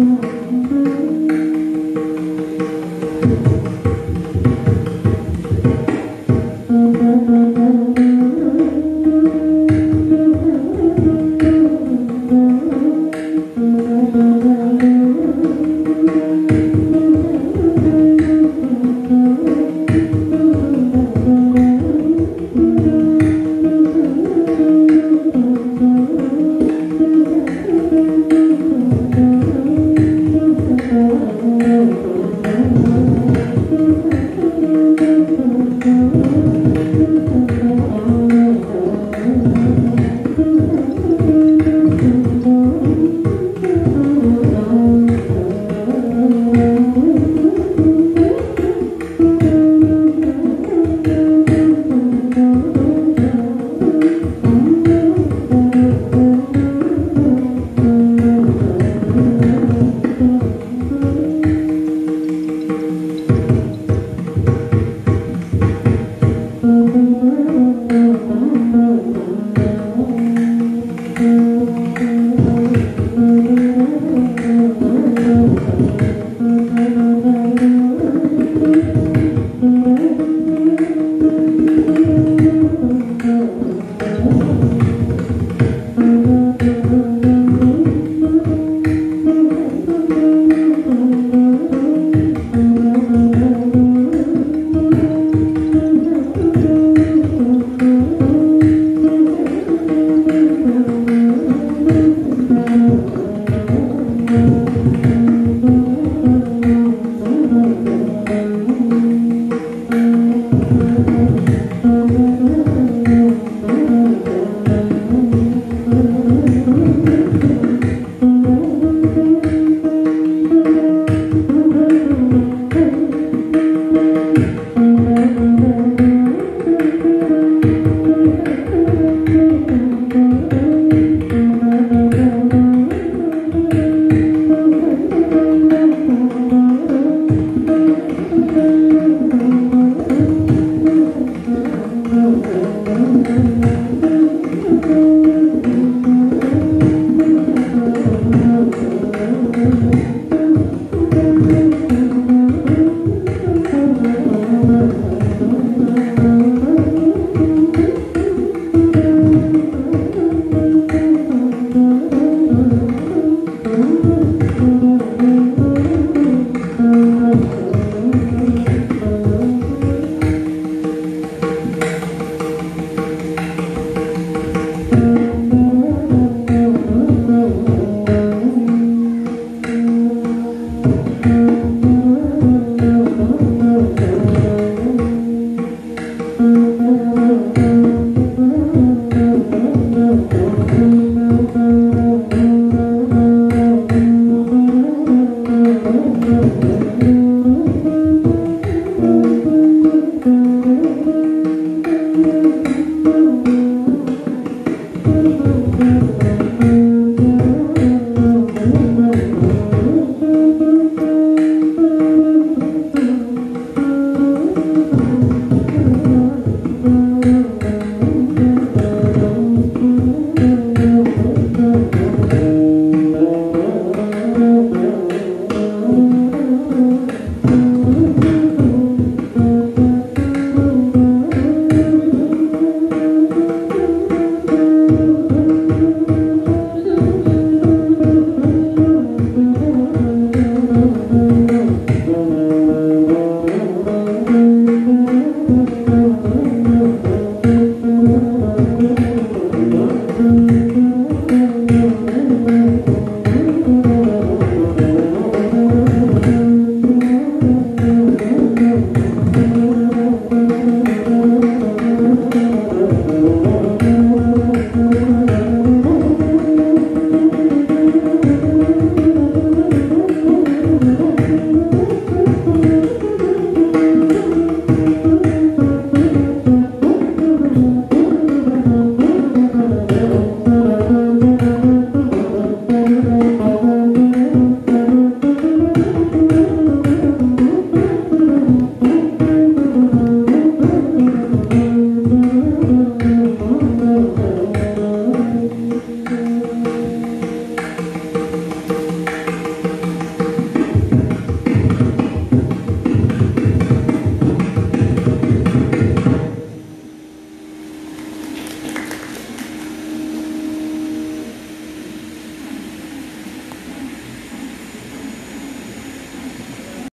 Hum. go. Thank